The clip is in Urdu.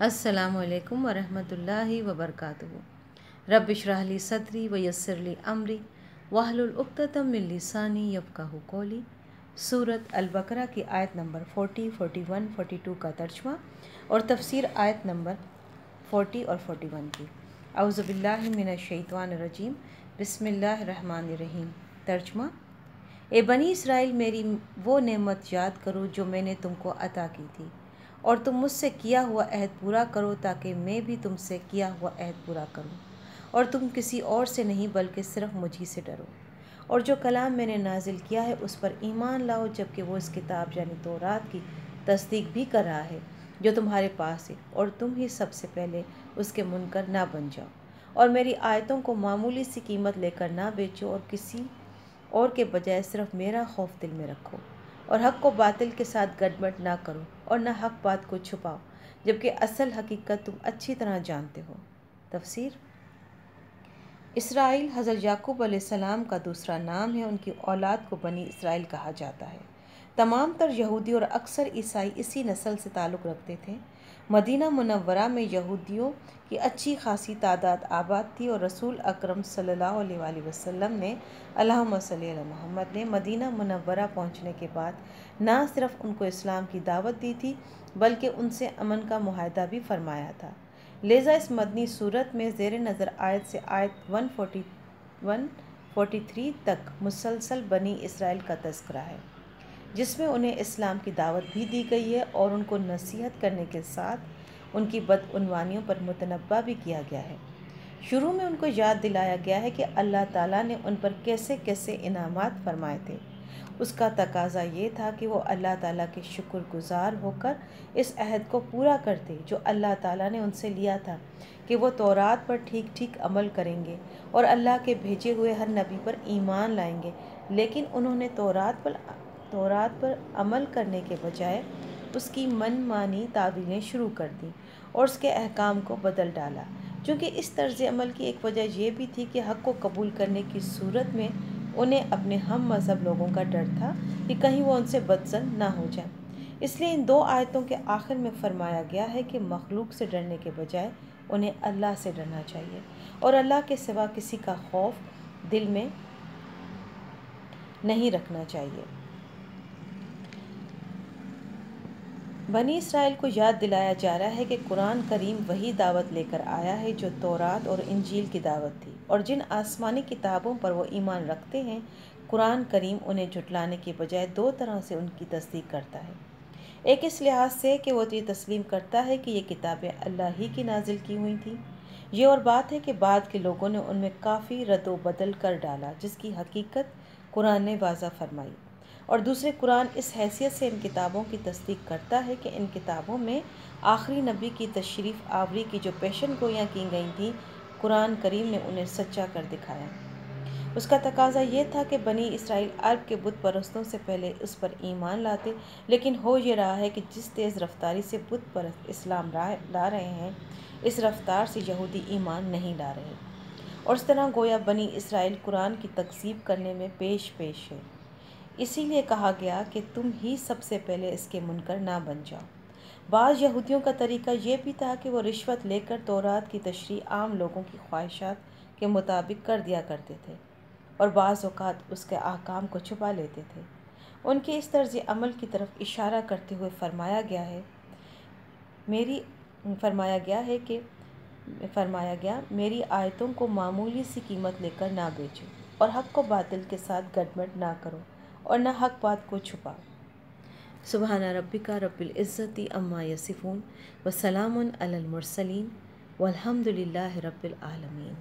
السلام علیکم ورحمۃ اللہ وبرکاتہ۔ رب اشرح لی صدری و یسر لی امری۔ واحلل العقدۃ من لسانی یفقہوا قولی۔ سورت البقرہ کی آیت نمبر 40, 41, 42 کا ترجمہ اور تفسیر آیت نمبر 40 اور 41 کی۔ اعوذ باللہ من الشیطان الرجیم۔ بسم اللہ الرحمن الرحیم۔ ترجمہ۔ اے بنی اسرائیل میری وہ نعمت یاد کرو جو میں نے تم کو عطا کی تھی۔ اور تم مجھ سے کیا ہوا عہد پورا کرو تاکہ میں بھی تم سے کیا ہوا عہد پورا کروں۔ اور تم کسی اور سے نہیں بلکہ صرف مجھ ہی سے ڈرو۔ اور جو کلام میں نے نازل کیا ہے، اس پر ایمان لاؤ جبکہ وہ اس کتاب یعنی تورات کی تصدیق بھی کر رہا ہے، جو تمہارے پاس ہے۔ اور تم ہی سب سے پہلے اس کے منکر نہ بن جاؤ۔ اور میری آیتوں کو معمولی سی قیمت لے کر نہ بیچو، اور کسی اور کے بجائے صرف میرا خوف دل میں رکھو۔ اور حق کو باطل کے ساتھ گڈمٹ نہ کرو۔ اور نہ حق بات کو چھپاؤ، جبکہ اصل حقیقت تم اچھی طرح جانتے ہو۔ تفسیر اسرائیل حضرت یعقوب علیہ السلام کا دوسرا نام ہے، ان کی اولاد کو بنی اسرائیل کہا جاتا ہے۔ تمام تر یہودی اور اکثر عیسائی اسی نسل سے تعلق رکھتے تھے۔ مدینہ منورہ میں یہودیوں کی اچھی خاصی تعداد آباد تھی اور رسول اکرم صلی اللہ علیہ وآلہ وسلم نے اللہم صلی اللہ محمد نے مدینہ منورہ پہنچنے کے بعد نہ صرف ان کو اسلام کی دعوت دی تھی، بلکہ ان سے امن کا معاہدہ بھی فرمایا تھا۔ لہذا اس مدنی صورت میں زیر نظر آیت سے آیت 141 43 تک مسلسل بنی اسرائیل کا تذکرہ ہے۔ جس میں انہیں اسلام کی دعوت بھی دی گئی ہے اور ان کو نصیحت کرنے کے ساتھ ان کی بدعنوانیوں پر متنبع بھی کیا گیا ہے۔ شروع میں ان کو یاد دلایا گیا ہے کہ اللہ تعالیٰ نے ان پر کیسے کیسے انعامات فرمائے تھے۔ اس کا تقاضا یہ تھا کہ وہ اللہ تعالیٰ کے شکر گزار ہو کر اس عہد کو پورا کرتے، جو اللہ تعالیٰ نے ان سے لیا تھا، کہ وہ تورات پر ٹھیک ٹھیک عمل کریں گے اور اللہ کے بھیجے ہوئے ہر نبی پر ایمان لائیں گے۔ لیکن انہوں نے تورات پر تورات پر عمل کرنے کے بجائے اس کی من مانی تعویلیں شروع کر دیں اور اس کے احکام کو بدل ڈالا۔ چونکہ اس طرز عمل کی ایک وجہ یہ بھی تھی کہ حق کو قبول کرنے کی صورت میں انہیں اپنے ہم مذہب لوگوں کا ڈر تھا کہ کہیں وہ ان سے بدزن نہ ہو جائیں۔ اس لیے ان دو آیتوں کے آخر میں فرمایا گیا ہے کہ مخلوق سے ڈرنے کے بجائے انہیں اللہ سے ڈرنا چاہیے اور اللہ کے سوا کسی کا خوف دل میں نہیں رکھنا چاہیے۔ بنی اسرائیل کو یاد دلایا جا رہا ہے کہ قرآن کریم وہی دعوت لے کر آیا ہے جو تورات اور انجیل کی دعوت تھی اور جن آسمانی کتابوں پر وہ ایمان رکھتے ہیں، قرآن کریم انہیں جھٹلانے کے بجائے دو طرح سے ان کی تصدیق کرتا ہے۔ ایک اس لحاظ سے کہ وہ یہ تسلیم کرتا ہے کہ یہ کتابیں اللہ ہی کی نازل کی ہوئی تھیں۔ یہ اور بات ہے کہ بعد کے لوگوں نے ان میں کافی رد و بدل کر ڈالا، جس کی حقیقت قرآن نے واضح فرمائی۔ اور دوسرے قرآن اس حیثیت سے ان کتابوں کی تصدیق کرتا ہے کہ ان کتابوں میں آخری نبی کی تشریف آوری کی جو پیشن گویاں کی گئی تھیں، قرآن کریم نے انہیں سچا کر دکھایا۔ اس کا تقاضا یہ تھا کہ بنی اسرائیل عرب کے بت پرستوں سے پہلے اس پر ایمان لاتے، لیکن ہو یہ رہا ہے کہ جس تیز رفتاری سے بت پرست اسلام لا رہے ہیں، اس رفتار سے یہودی ایمان نہیں لا رہے۔ اور اس طرح گویا بنی اسرائیل قرآن کی تقسیب کرنے میں پیش پیش ہے۔ اسی لیے کہا گیا کہ تم ہی سب سے پہلے اس کے منکر نہ بن جاؤ۔ بعض یہودیوں کا طریقہ یہ بھی تھا کہ وہ رشوت لے کر تورات کی تشریح عام لوگوں کی خواہشات کے مطابق کر دیا کرتے تھے اور بعض اوقات اس کے احکام کو چھپا لیتے تھے۔ ان کے اس طرز عمل کی طرف اشارہ کرتے ہوئے فرمایا گیا ہے، میری، فرمایا گیا ہے کہ، فرمایا گیا، میری آیتوں کو معمولی سی قیمت لے کر نہ بیچو اور حق کو باطل کے ساتھ گڈمٹ نہ کرو۔ اور نہ حق بات کو چھپا۔ سبحان ربکا رب العزتی اما یصفون وسلام علی المرسلین والحمد للہ رب العالمین۔